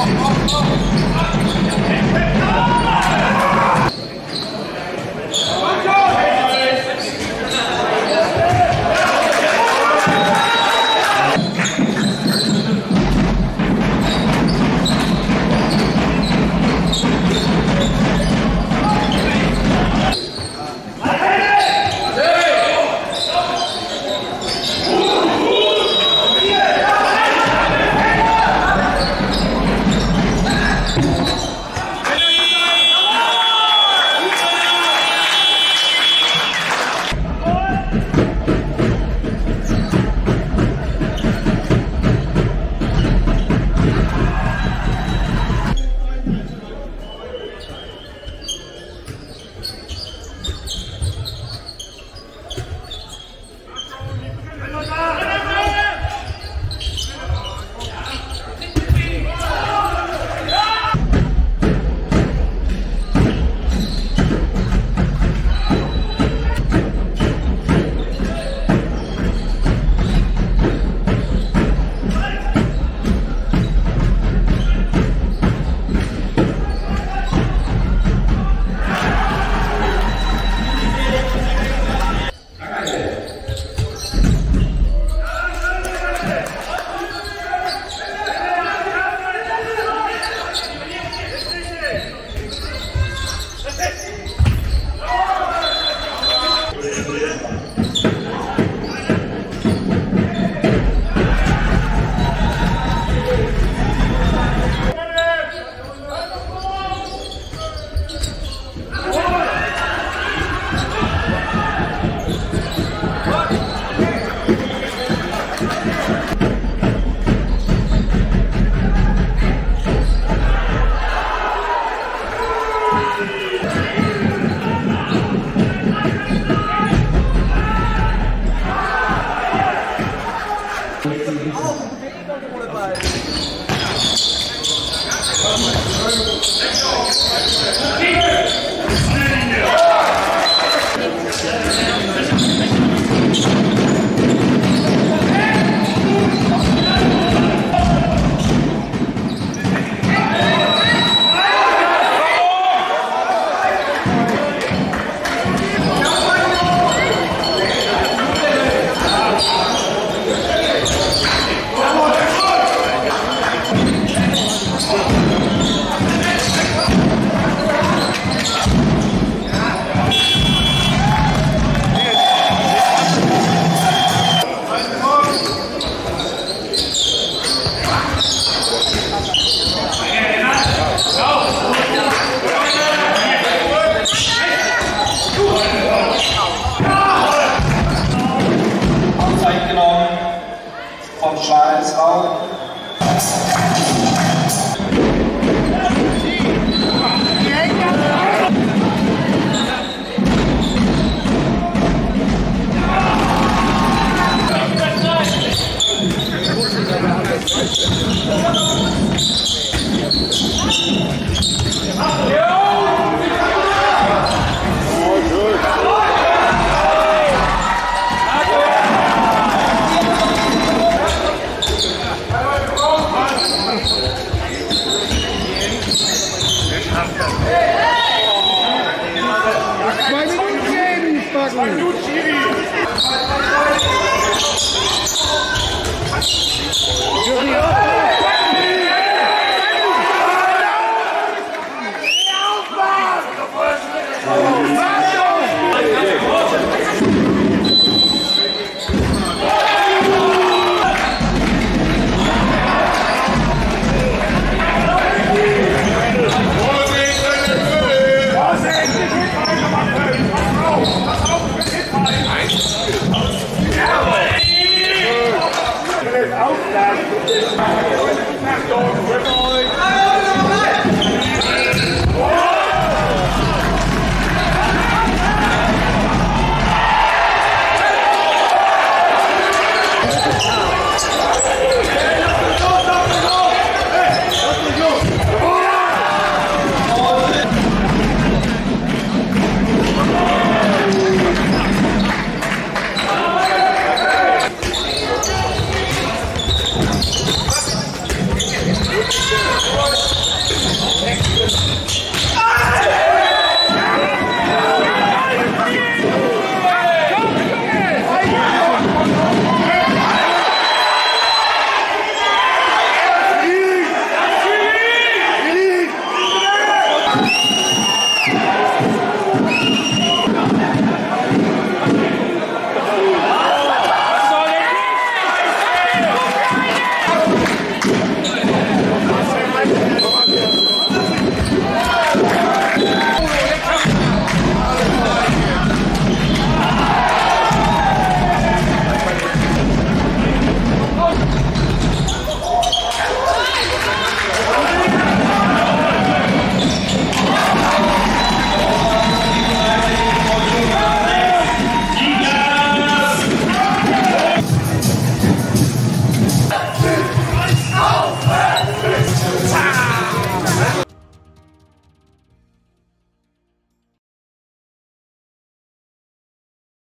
ハハハハ! Yeah.